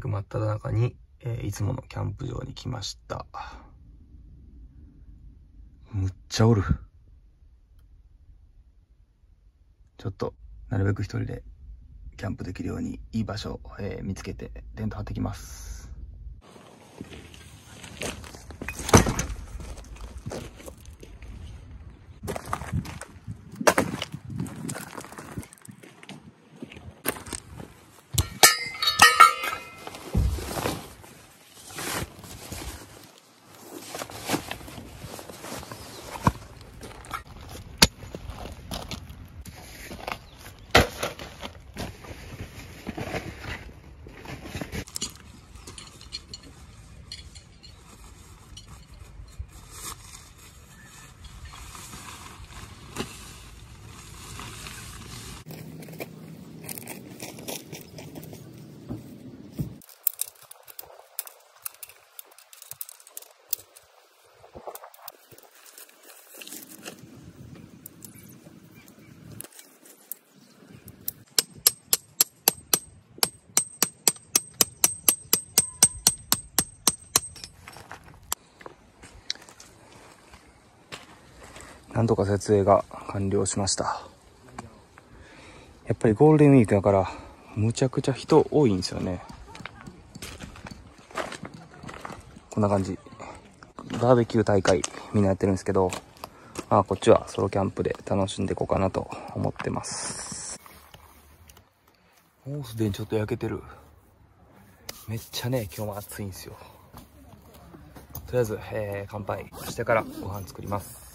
ゴールデンウィーク真っ只中に、えー、いつものキャンプ場に来ました。むっちゃおる。ちょっと、なるべく一人でキャンプできるようにいい場所、えー、見つけてテント張ってきます。なんとか設営が完了しました。やっぱりゴールデンウィークだから、むちゃくちゃ人多いんですよね。こんな感じ。バーベキュー大会みんなやってるんですけど、まあこっちはソロキャンプで楽しんでいこうかなと思ってます。もうすでにちょっと焼けてる。めっちゃね、今日も暑いんですよ。とりあえず、えー、乾杯してからご飯作ります。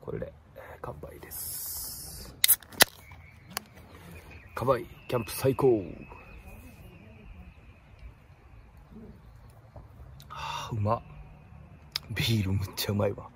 これで乾杯ですばいキャンプ最高。はあうま。ビールむっちゃうまいわ。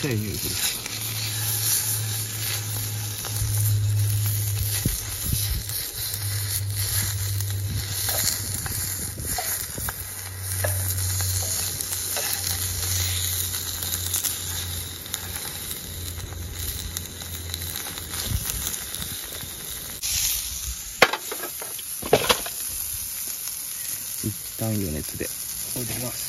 ちゃいい匂いする。一旦余熱で置いてきます。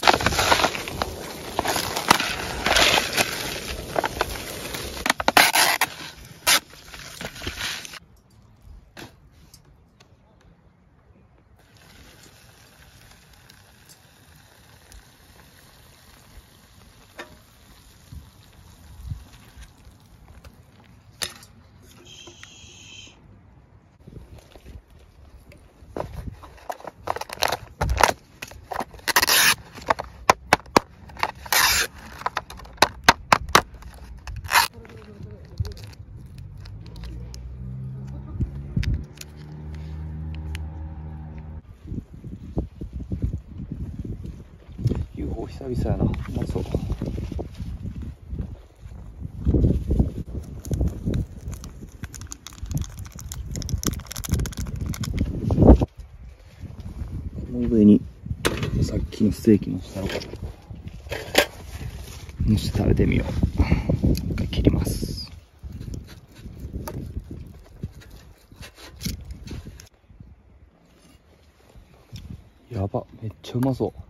久々やなう。まそうこの上にさっきのステーキの下をのして食べてみよう切りますやばめっちゃうまそう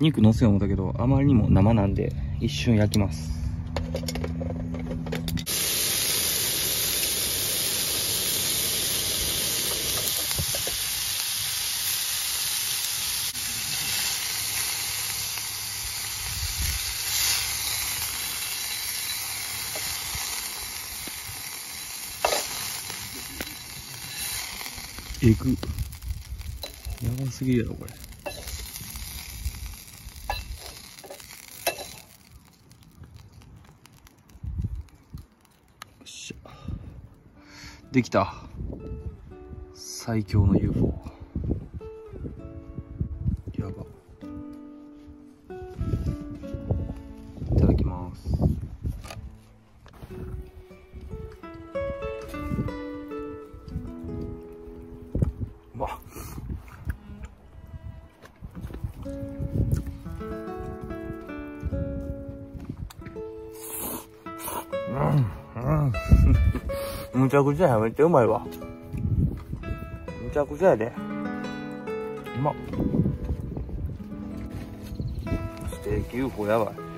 肉のせよう思ったけどあまりにも生なんで一瞬焼きますえぐやばすぎやろこれ。しゃ。できた。最強の UFO。ゃくちゃやめてうまいわ。むちゃくちゃやで。うまっ。ステーキ UFO やばい。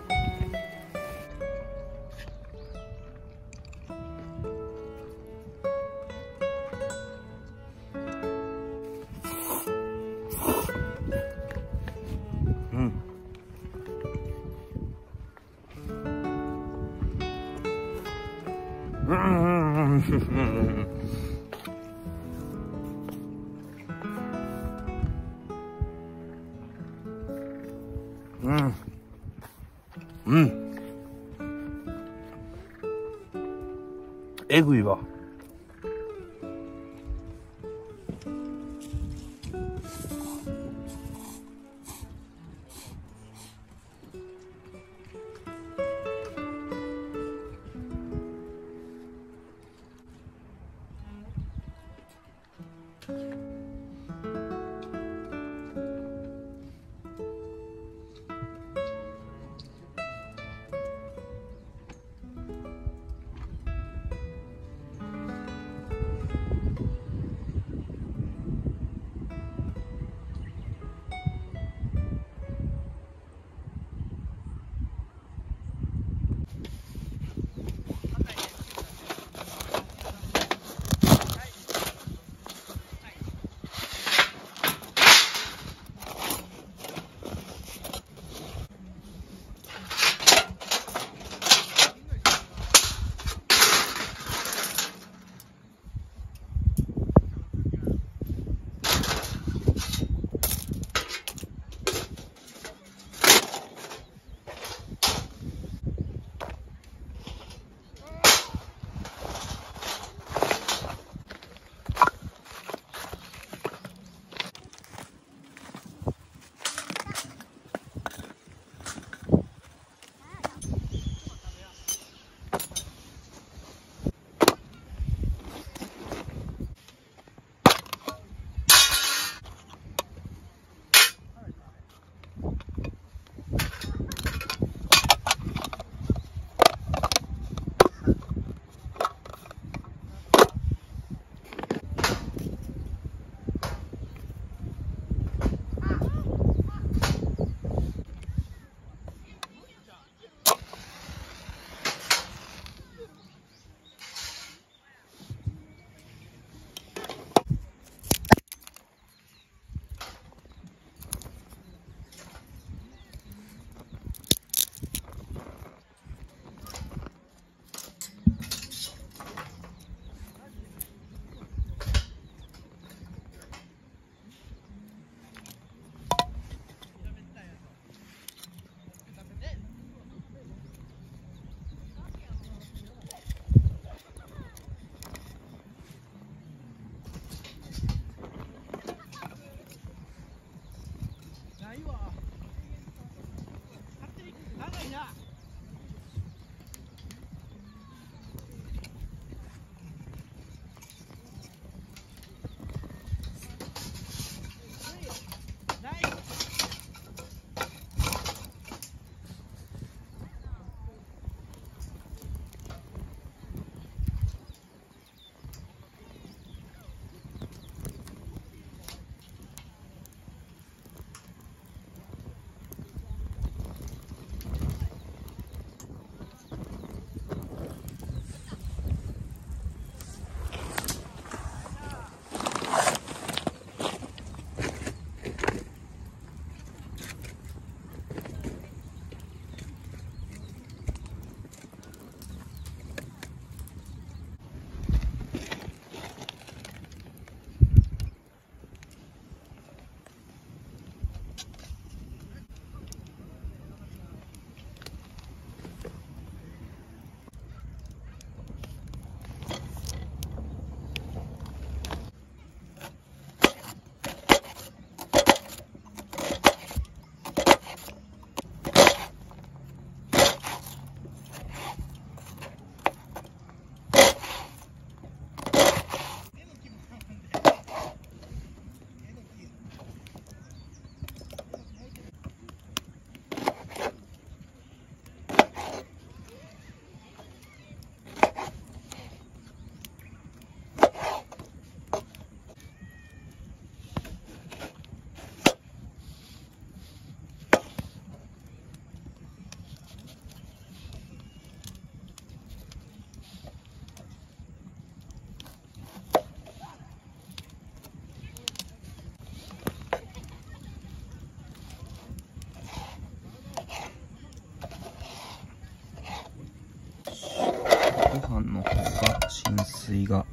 ご飯の方が浸水が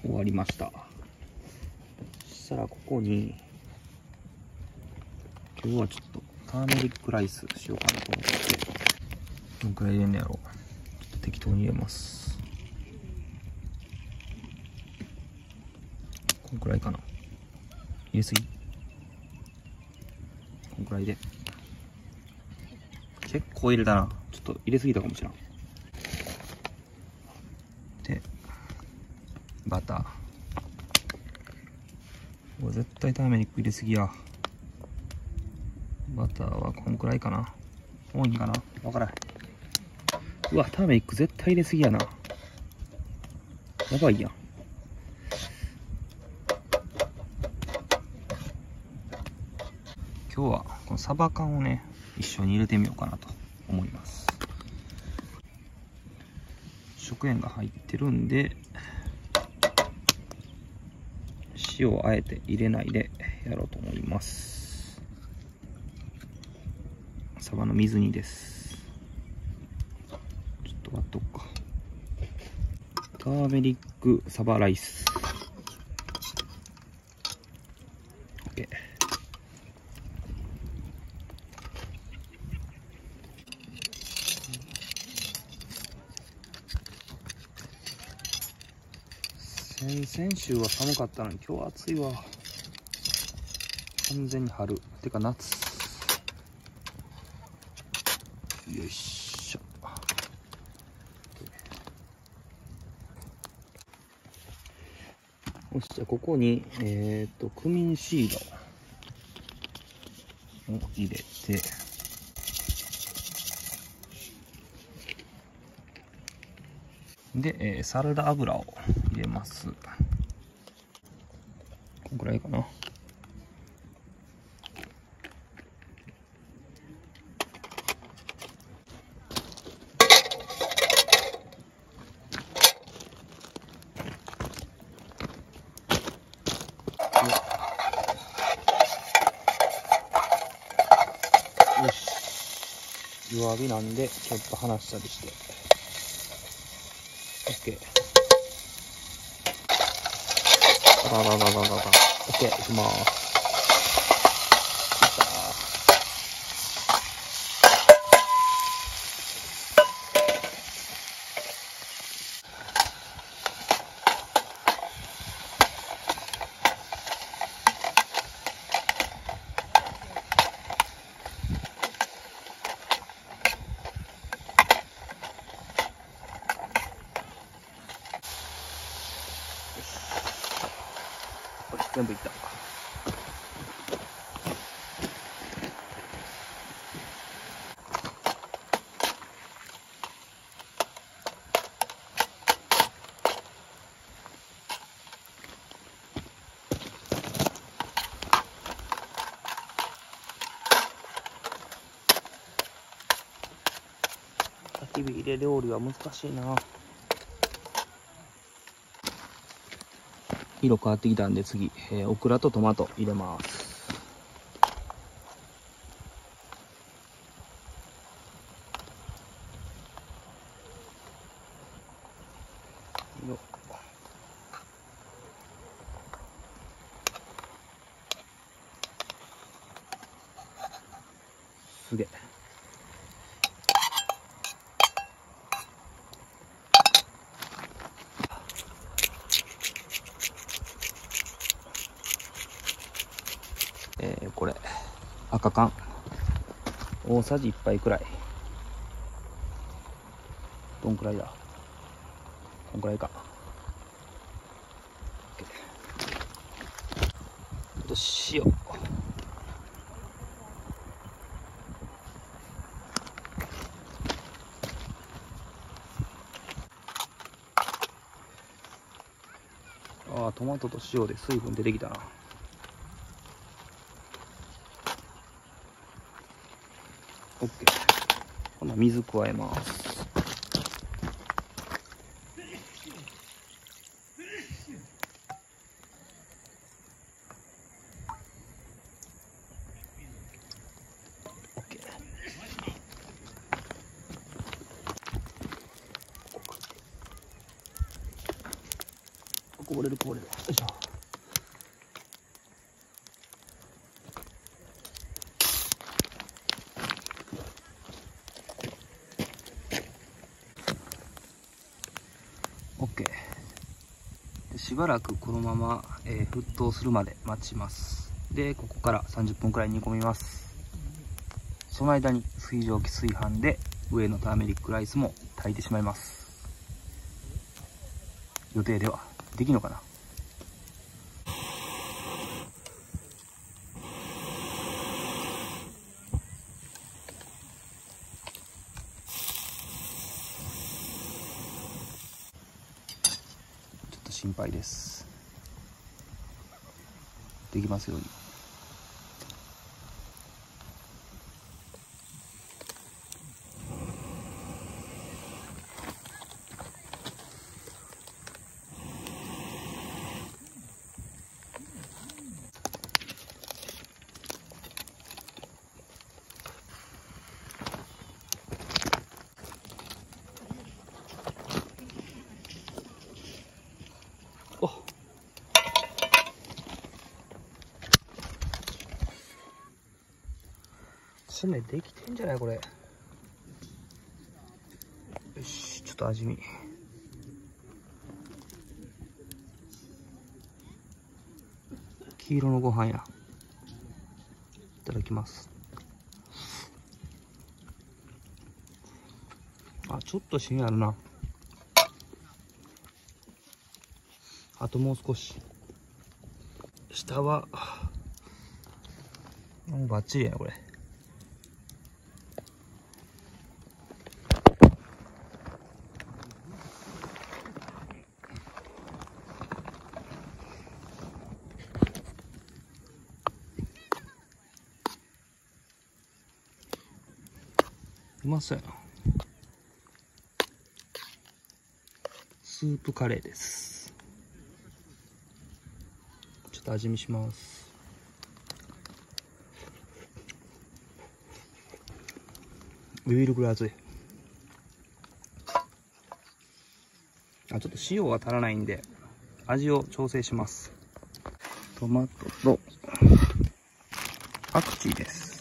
終わりました。そしたらここに今日はちょっとターメリックライスしようかなと思って。どんくらい入れんのやろ。ちょっと適当に入れます。こんくらいかな。入れすぎ。こんくらいで。結構入れたな。ちょっと入れすぎたかもしれん。バター。これ絶対ターメリック入れすぎや。バターはこんくらいかな。多いんかな。わからん。うわターメリック絶対入れすぎやな。やばいやん。今日はこのサバ缶をね一緒に入れてみようかなと思います。食塩が入ってるんで塩をあえて入れないでやろうと思います。サバの水煮です。ちょっと割っとくか。ターメリックサバライス OK 先々週は寒かったのに今日は暑いわ。完全に春。てか夏。よいしょ。よしじゃあここにえっ、とクミンシードを入れてで、えーサラダ油を入れます。こんくらいかな。よし。弱火なんで、ちょっと離したりして。OK。バババババババ。OK、いきき火入れ料理は難しいな。色変わってきたんで次、えーオクラとトマト入れます。よっすげえ。えー、これ赤缶。大さじ1杯くらい。どんくらいだ？こんくらいか。あと塩ああトマトと塩で水分出てきたな。オッケー今度水加えます。こぼれるこぼれる。よいしょ。ばらくこのまま、えー、沸騰するまで待ちます。でここから30分くらい煮込みます。その間に水蒸気炊飯で上のターメリックライスも炊いてしまいます。予定ではできるのかなちょっと心配ですできますように。米できてんじゃないこれ。よしちょっと味見。黄色のご飯やいただきます。あちょっと芯あるな。あともう少し。下はもうバッチリやこれ。まそうやな。スープカレーです。ちょっと味見します。ビビるぐらい熱い。あちょっと塩が足らないんで味を調整します。トマトとパクチーです。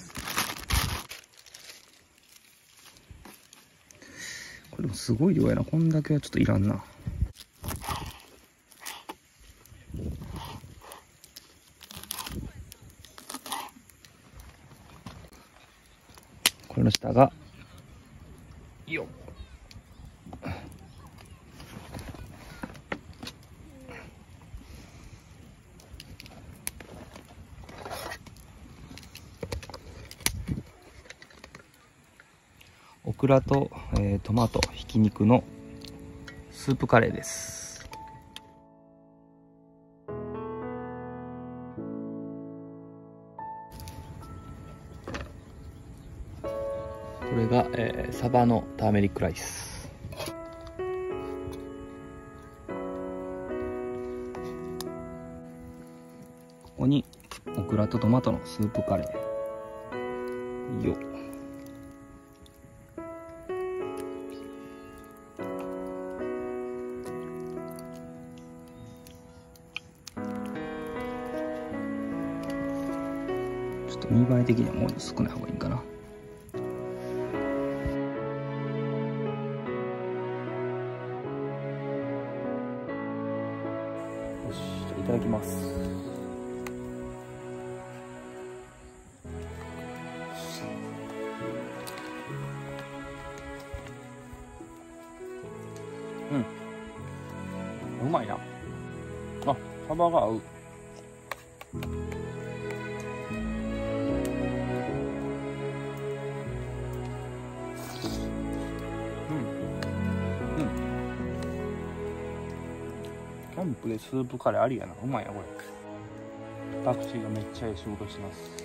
これでもすごい量やな。こんだけはちょっといらんな。これの下が。よっ。オクラと、ートマトひき肉のスープカレーです。これが、えーサバのターメリックライス。ここにオクラとトマトのスープカレー。よ。っ的にはもう少ない方がいいかな。よし、いただきます。うん。うまいな。あ、サバが合う。キャンプでスープカレーありやな。うまいな、これ。パクチーがめっちゃいい仕事してます。